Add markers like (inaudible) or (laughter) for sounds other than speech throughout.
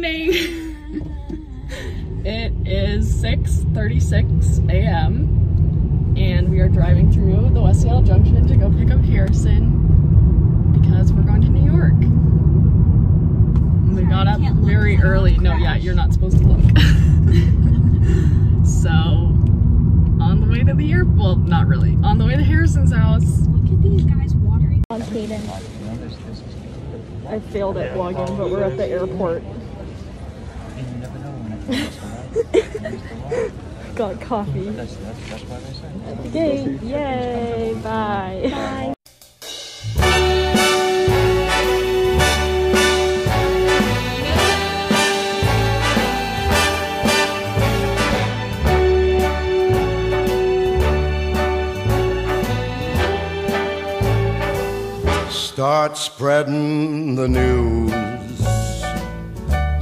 morning. it is 6.36 a.m. and we are driving through the West Seattle Junction to go pick up Harrison because we're going to New York. We got up very early. No, yeah, you're not supposed to look. (laughs) so, on the way to the airport, well, not really, on the way to Harrison's house. Look at these guys watering. On Kaden. I failed at vlogging, but we're at the airport. (laughs) Got coffee. That's, that's, that's why they say. Gate. Yay! Bye. Bye. Start spreading the news.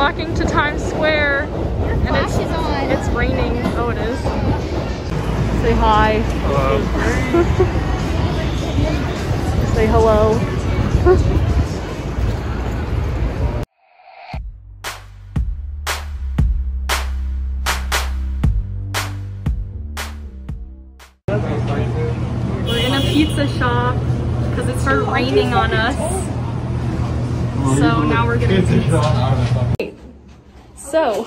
Walking to Times Square. And it's, on. it's raining. Oh, it is. Say hi. (laughs) Say hello. (laughs) We're in a pizza shop because it started raining on us. So now we're getting pizza. So,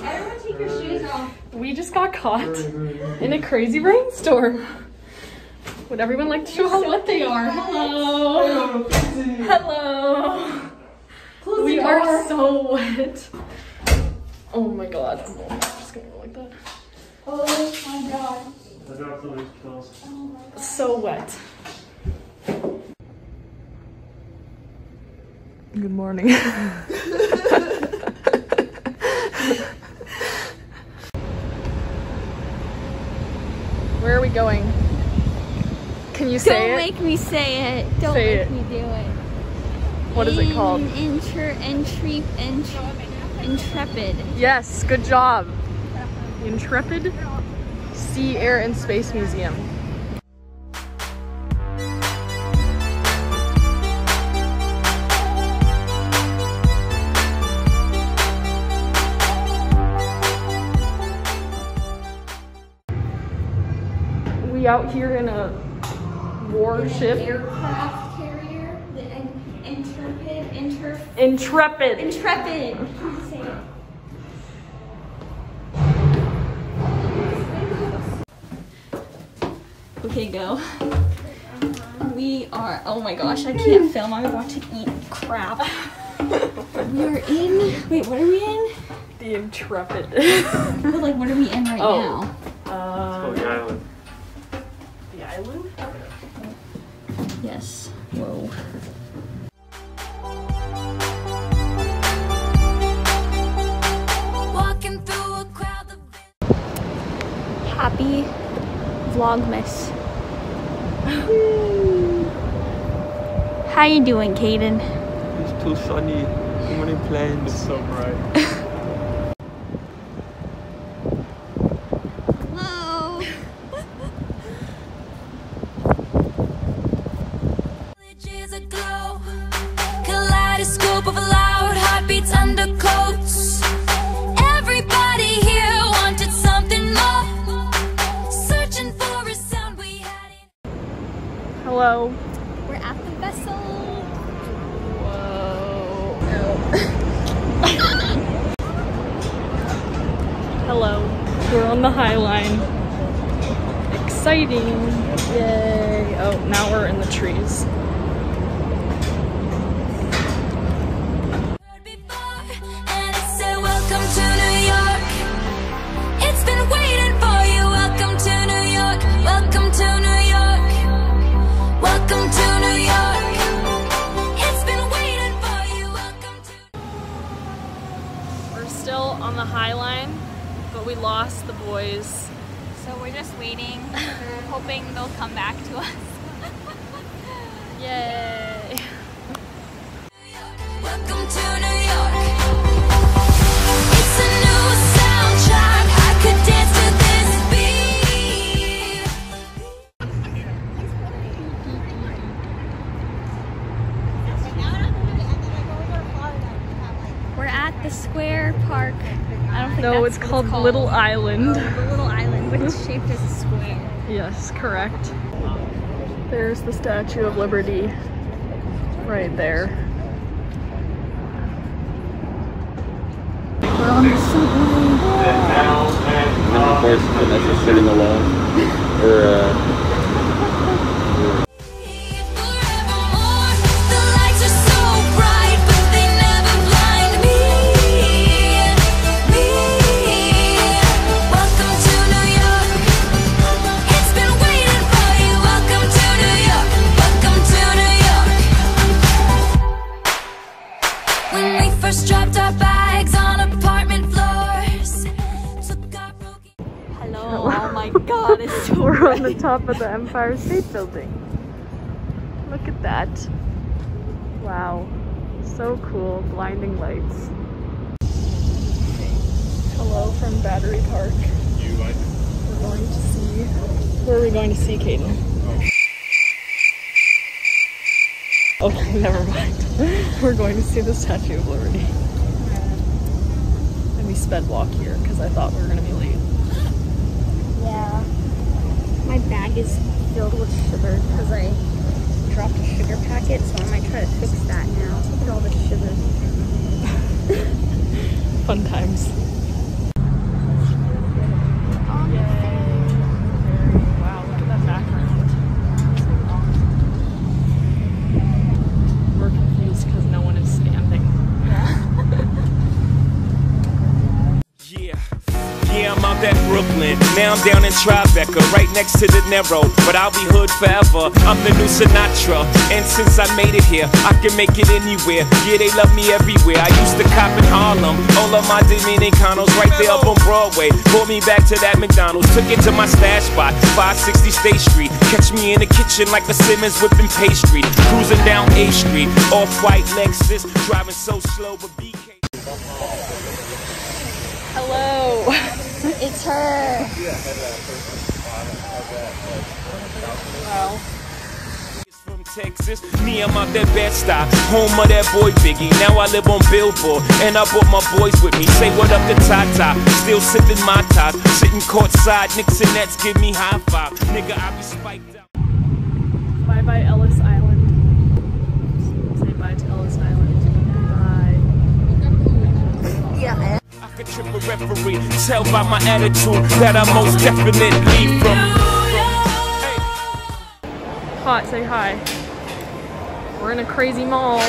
we just got caught in a crazy rainstorm. Would everyone like to show how wet they are? Hello. Hello. We are so wet. Oh my god. I'm just gonna go like that. Oh my god. So wet. Good morning. (laughs) Where are we going? Can you say it? Don't make me say it. Don't Say make it. me do it. What is it called? In, intre, entry, entr, intrepid. Yes, good job. Intrepid Sea, Air, and Space Museum. We out here in a warship. Aircraft carrier. The in, intrepid. Inter, Intrepid. intrepid. Say. Okay, go. We are. Oh my gosh, I can't film. I'm about to eat crap. We are in. Wait, what are we in? The Intrepid. But like, what are we in right Oh. now? Uh, the island. Yes. Whoa. Walking through a crowd of Happy Vlogmas. How you doing, Kaden? It's too sunny. Too many planes. So bright. (laughs) We're at the vessel. Whoa. Hello. We're on the High Line. Exciting. Yay. Oh, now we're in the trees. The High Line, but we lost the boys. So we're just waiting. We're hoping they'll come back to us. (laughs) Yay! Welcome to Square Park. I don't think No, that's it's what called Little Island. The little island, but it's shaped as a square. Yes, correct. There's the Statue of Liberty right there. We're on the subway. And of course, Vanessa sitting alone. Or, uh, Empire State Building. Look at that. Wow. So cool. Blinding lights. Hello from Battery Park. We're going to see. Where are we going to see Caden? Oh. Okay, (laughs) never mind. We're going to see the Statue of Liberty. And we sped walk here because I thought we were going to be late. Yeah. My bag is filled with sugar because I dropped a sugar packet, so I might try to fix that now. Look at all the sugar. (laughs) Fun times. Now I'm down in Tribeca, right next to the Narrow. But I'll be hood forever. I'm the new Sinatra. And since I made it here, I can make it anywhere. Yeah, they love me everywhere. I used to cop in Harlem. All of my Dominicanos right there up on Broadway. Brought me back to that McDonald's. Took it to my stash spot, 560 State Street. Catch me in the kitchen like a Simmons whipping pastry. Cruising down A Street, off white Lexus. Driving so slow, but BK. Hello. (laughs) It's her. Wow. from Texas. Me, I'm out that bed stop, home of that boy Biggie. Now I live on Billboard, and I brought my boys with me. Say what up to Tata, still sipping my top, sitting courtside. Knicks and Nets give me high five, nigga. I be spiked out. Bye bye Ellis tell by my attitude that I most definitely from. Hot, say hi. We're in a crazy mall.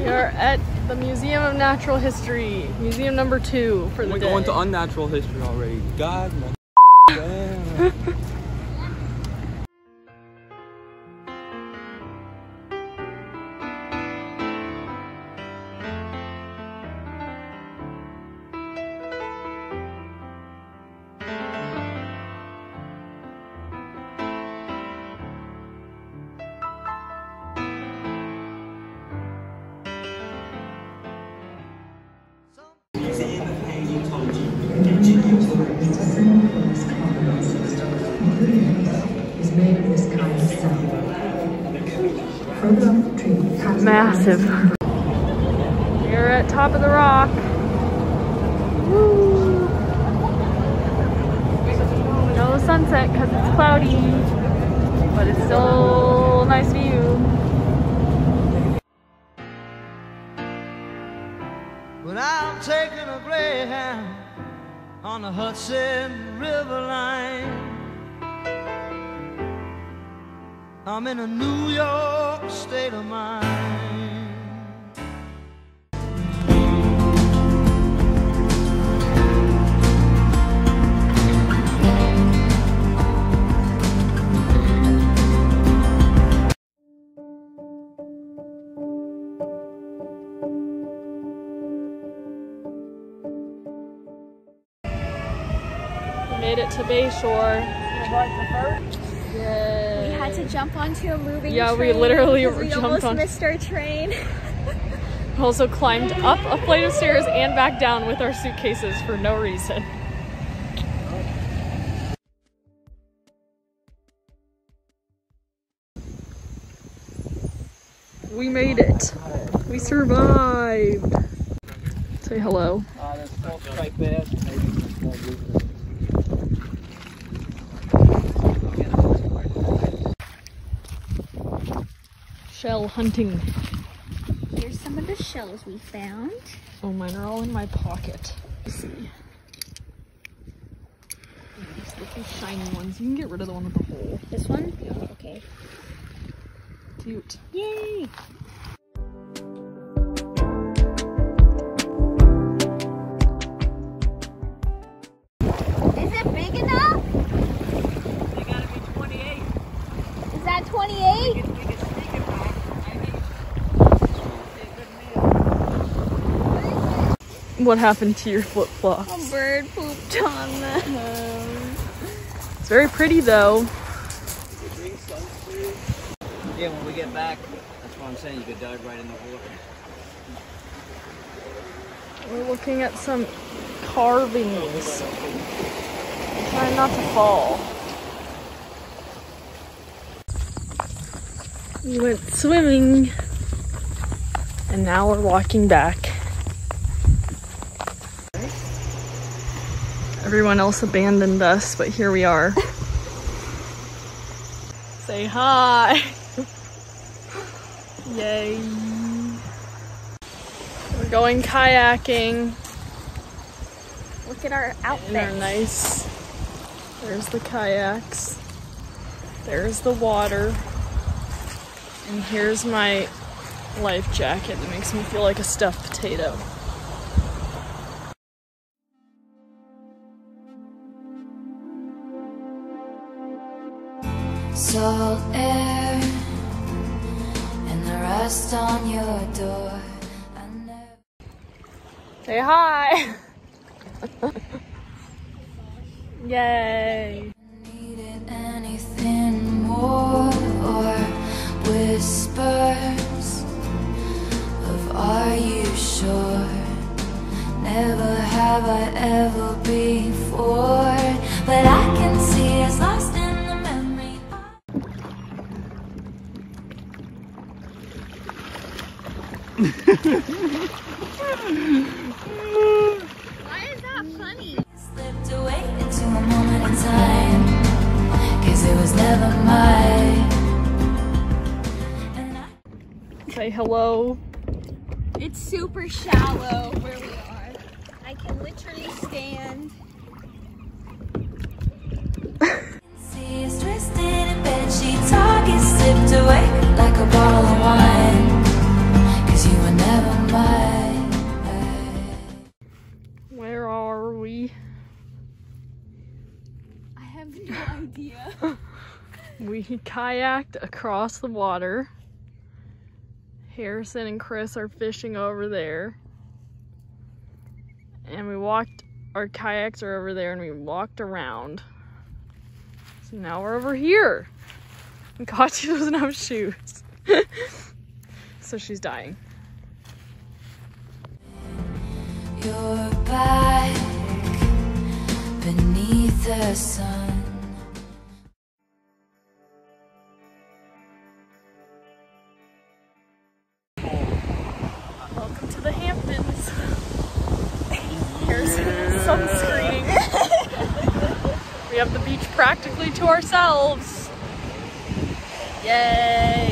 We are at the Museum of Natural History, museum number two for the we're day. going to unnatural history already. God, (laughs) Massive. We're at top of the rock. Woo. No sunset because it's cloudy, but it's still nice view. But I'm taking a Greyhound on the Hudson River line. I'm in a New York state of mind. Made it to Bayshore. Yeah. We to jump onto a moving Yeah, we literally we jumped almost on- missed our train. (laughs) Also climbed up a flight of stairs and back down with our suitcases for no reason. We made it. We survived. Say hello. Uh, Shell hunting. Here's some of the shells we found. Oh, mine are all in my pocket. Let's see. These little shiny ones. You can get rid of the one with the hole. This one? Okay. Cute. Yay! What happened to your flip flops? A bird pooped on them. It's very pretty though. Yeah, when we get back, that's what I'm saying. You could dive right in the water. We're looking at some carvings. Trying not to fall. We went swimming and now we're walking back. Everyone else abandoned us, but here we are. (laughs) Say hi. (laughs) Yay. We're going kayaking. Look at our outfit. they're nice. There's the kayaks. There's the water. And here's my life jacket that makes me feel like a stuffed potato. On your door. I never Say hi! (laughs) Yay! needed anything more or whispers of are you sure? Never have I ever before, Why is that funny? Slipped away into a moment in time, cause it was never mine. Say hello. It's super shallow where we are. I can literally stand. see us twisted in bed sheets, targets slipped away like a bottle of wine. Where are we? I have no (laughs) idea. (laughs) We kayaked across the water. Harrison and Chris are fishing over there. And we walked, our kayaks are over there, and we walked around. So now we're over here. (laughs) And Kachi doesn't have shoes. so she's dying. Beneath the sun. Welcome to the Hamptons. Here's some screening. we have the beach practically to ourselves. Yay!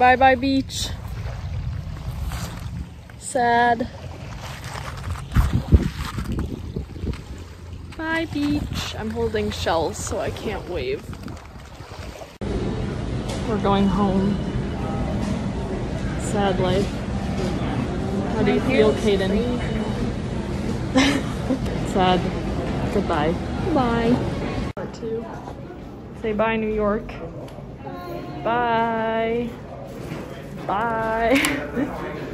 Bye bye beach. Sad. Bye beach. I'm holding shells so I can't wave. We're going home. Sad life. How do you feel, Kaden? (laughs) Sad. Goodbye. Bye. Part two. Say bye, New York. Bye. Bye. (laughs)